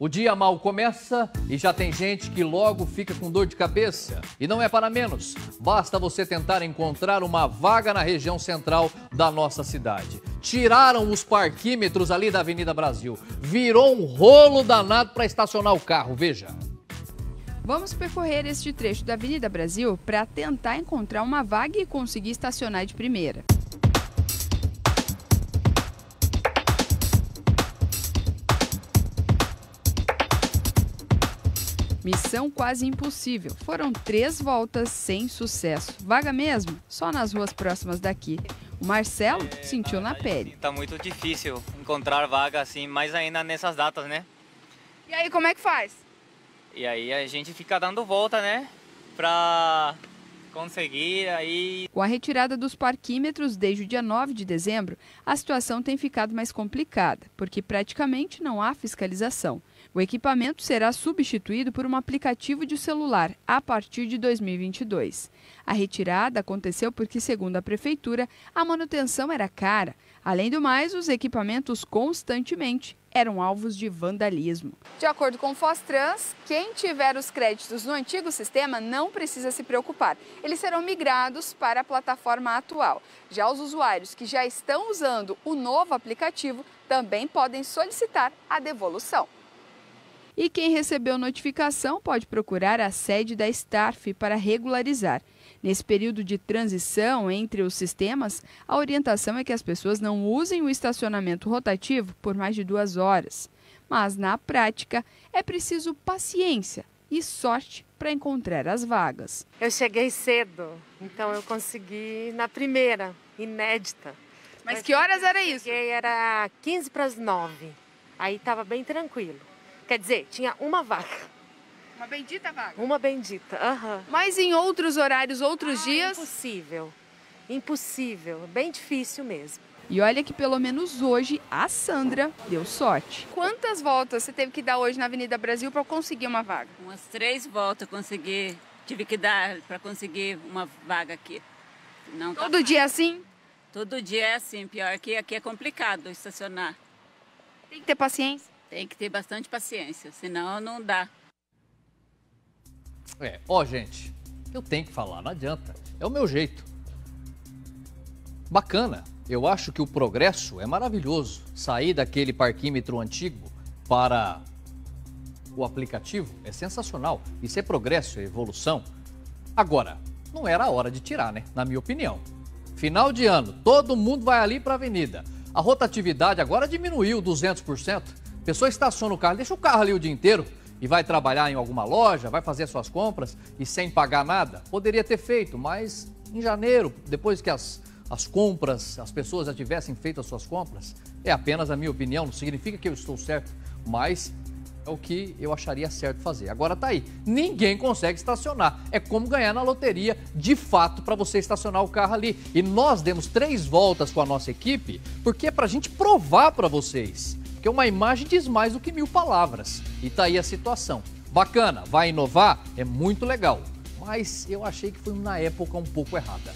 O dia mal começa e já tem gente que logo fica com dor de cabeça. E não é para menos. Basta você tentar encontrar uma vaga na região central da nossa cidade. Tiraram os parquímetros ali da Avenida Brasil. Virou um rolo danado para estacionar o carro, veja. Vamos percorrer este trecho da Avenida Brasil para tentar encontrar uma vaga e conseguir estacionar de primeira. Missão quase impossível. Foram três voltas sem sucesso. Vaga mesmo? Só nas ruas próximas daqui. O Marcelo é, sentiu na pele. Tá muito difícil encontrar vaga assim, mais ainda nessas datas, né? E aí, como é que faz? E aí a gente fica dando volta, né? Pra conseguir aí. Com a retirada dos parquímetros desde o dia 9 de dezembro, a situação tem ficado mais complicada, porque praticamente não há fiscalização. O equipamento será substituído por um aplicativo de celular a partir de 2022. A retirada aconteceu porque, segundo a prefeitura, a manutenção era cara. Além do mais, os equipamentos constantemente eram alvos de vandalismo. De acordo com o Fostrans, quem tiver os créditos no antigo sistema não precisa se preocupar. Eles serão migrados para a plataforma atual. Já os usuários que já estão usando o novo aplicativo também podem solicitar a devolução. E quem recebeu notificação pode procurar a sede da Starf para regularizar. Nesse período de transição entre os sistemas, a orientação é que as pessoas não usem o estacionamento rotativo por mais de duas horas. Mas, na prática, é preciso paciência e sorte para encontrar as vagas. Eu cheguei cedo, então eu consegui na primeira, inédita. Mas, Mas que horas era isso? Cheguei, era 15 para as 9. Aí estava bem tranquilo. Quer dizer, tinha uma vaga. Uma bendita vaga? Uma bendita, aham. Uhum. Mas em outros horários, outros ah, dias? Impossível. Impossível. Bem difícil mesmo. E olha que pelo menos hoje a Sandra deu sorte. Quantas voltas você teve que dar hoje na Avenida Brasil para conseguir uma vaga? Umas três voltas consegui, tive que dar para conseguir uma vaga aqui. Não tá Todo dia é assim? Todo dia é assim, pior que aqui é complicado estacionar. Tem que ter paciência. Tem que ter bastante paciência, senão não dá. É, ó, gente, eu tenho que falar, não adianta. É o meu jeito. Bacana. Eu acho que o progresso é maravilhoso. Sair daquele parquímetro antigo para o aplicativo é sensacional. Isso é progresso, é evolução. Agora, não era a hora de tirar, né? Na minha opinião. Final de ano, todo mundo vai ali para a avenida. A rotatividade agora diminuiu 200% pessoa estaciona o carro, deixa o carro ali o dia inteiro e vai trabalhar em alguma loja, vai fazer suas compras e sem pagar nada. Poderia ter feito, mas em janeiro, depois que as, as compras, as pessoas já tivessem feito as suas compras, é apenas a minha opinião, não significa que eu estou certo, mas é o que eu acharia certo fazer. Agora tá aí, ninguém consegue estacionar. É como ganhar na loteria, de fato, para você estacionar o carro ali. E nós demos três voltas com a nossa equipe, porque é para a gente provar para vocês porque uma imagem diz mais do que mil palavras. E tá aí a situação. Bacana, vai inovar? É muito legal. Mas eu achei que foi na época um pouco errada.